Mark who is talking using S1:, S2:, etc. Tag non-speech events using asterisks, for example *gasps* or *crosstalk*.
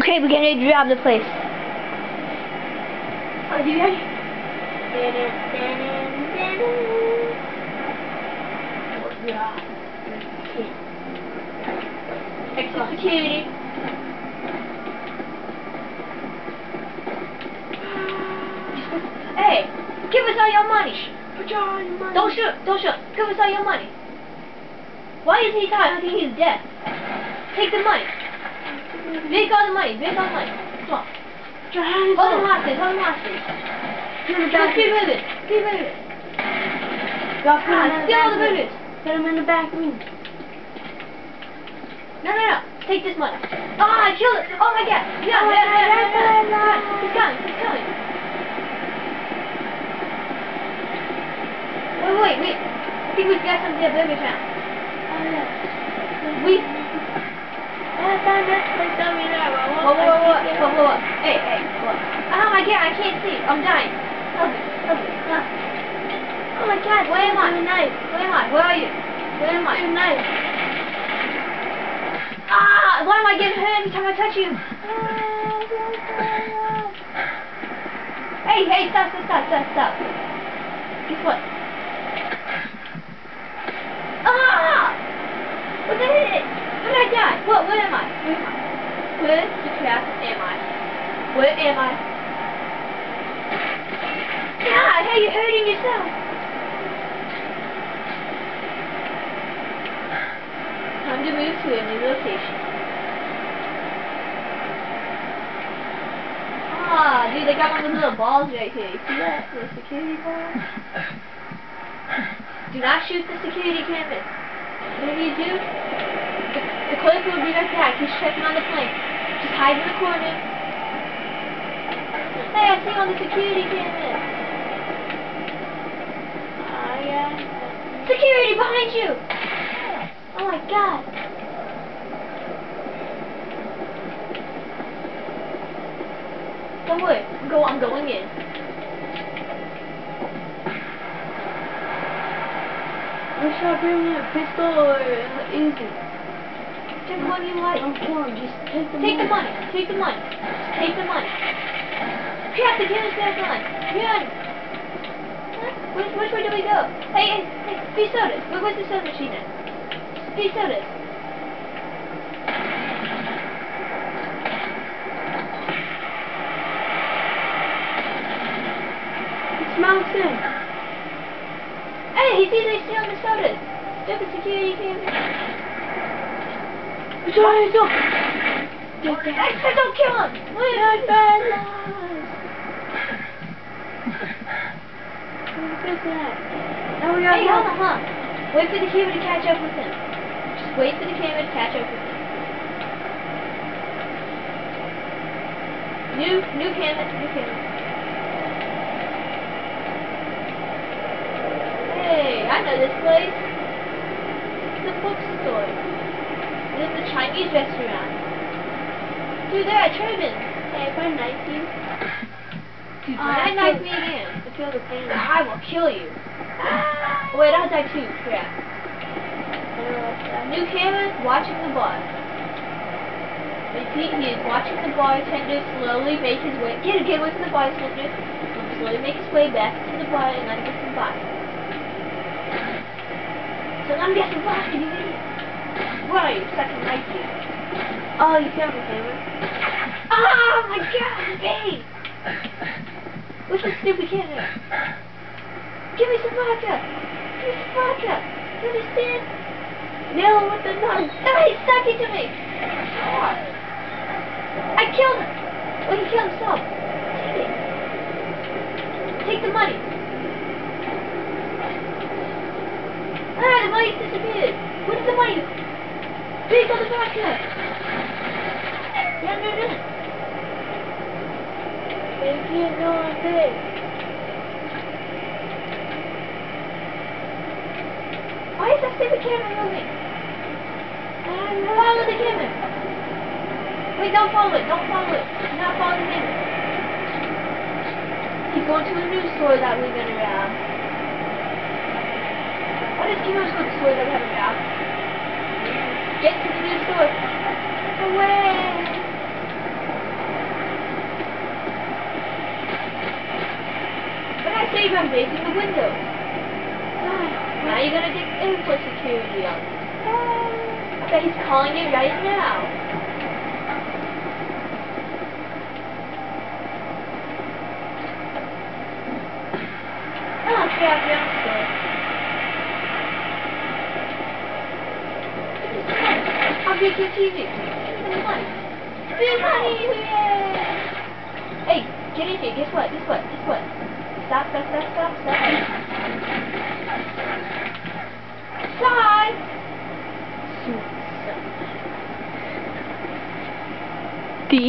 S1: Okay, we're getting ready to rob the place.
S2: Are you ready?
S1: Exit security. Hey, give us all your money.
S2: Put your money.
S1: Don't shoot, don't shoot. Give us all your money. Why is he tired? I think he's dead. Take the money. Make all the money. Make all the money. Come on.
S2: Put your hands
S1: Hold him
S2: up.
S1: hostage. Hold him hostage.
S2: Give
S1: Just keep moving. Keep moving.
S2: Put him
S1: Ah,
S2: in the back
S1: the
S2: room. Put him in the back room.
S1: No, no, no. Take this money. Ah, I killed it. Oh my god. No,
S2: Oh
S1: no,
S2: my
S1: no,
S2: God,
S1: no,
S2: that's
S1: no,
S2: what
S1: no. He's coming. He's coming. Wait, wait, wait. I think we've got something at Burger Town.
S2: Oh, yeah.
S1: We.
S2: Last time this place told me that, but I
S1: Whoa, whoa, whoa, whoa, whoa, whoa. Hey, hey, whoa. Oh my god, I can't see. I'm dying. Help me, help me. Ah.
S2: Oh my god,
S1: Where am I? Where am I? Where are you? Where am I? Ah! Why am I getting hurt every time I touch you? Hey, hey, stop, stop, stop, stop, stop. Guess what? Ah! What the heck? Where I? What? Am I? Where am I? Where the crap am I? Where am I? God, how you hurting yourself? Time to move to a new location. Ah, dude, they got one of those little balls right here. You see that? The security ball? *laughs* Do not shoot the security cameras. Whatever you do, the, clerk will be right back. He's checking on the plane. Just hide in the corner. Hey, I see on the security cameras.
S2: Oh, yeah.
S1: Security behind you! Oh my god. Don't worry. I'm, go I'm going in.
S2: Wish I bring a pistol or uh, easy.
S1: Take the money you like.
S2: Kill him, just take the
S1: Take the
S2: money.
S1: money. Take the money. Take the money. Crap, the killer's back on. Run. Which, which way do we go? Hey, hey, hey, free sodas. Where, where's the soda machine at? Free sodas.
S2: It smells good.
S1: Hey, he's either stealing the sodas. Stupid security camera.
S2: Hands up.
S1: I said don't kill him. Wait,
S2: Not bad Look at that. Now we got
S1: Hey, hold on, on. Wait for the camera to catch up with him. Just wait for the camera to catch up with him. New, new camera, new camera. Hey, I know this place. It's a bookstore. This is a Chinese restaurant. Dude, they're at Turbin.
S2: Hey, if I knife you,
S1: Dude,
S2: Uh,
S1: I
S2: I
S1: knife me again,
S2: I kill the pain.
S1: I will kill you. Oh, *gasps* wait, I'll die too. Crap. New camera, watching the bar. Repeat, he is watching the bartender slowly make his way. Get, get away from the bartender. Slowly make his way back to the bar and then get some vodka. So let me get some you idiot. Where are you? Second you.
S2: Oh, you killed the camera.
S1: Oh my god, babe! What's this stupid camera? Give me some vodka! Give me some vodka! You understand?
S2: Nail him with the knife.
S1: No, he stuck it to me! God. I killed him! Well, he killed himself. Take it. Take the money. Ah, the money's disappeared. Where's the money? Please, on the vodka! Run, run, run!
S2: You can't go on this.
S1: Why is that stupid camera moving? Follow um, the camera. Wait, don't follow it. Don't follow it. Do not follow the camera. He's going to a new store that we're gonna rob. What is Kimo's going to store that we're gonna rob? Get to the resource. Away! But I save I'm facing the window. now you're gonna get for security on. I bet he's calling you right now. 190. Big honey, yay! Hey, get in here. Guess what? Guess what? Guess what? Stop, stop, stop, stop, stop. Shy!
S2: The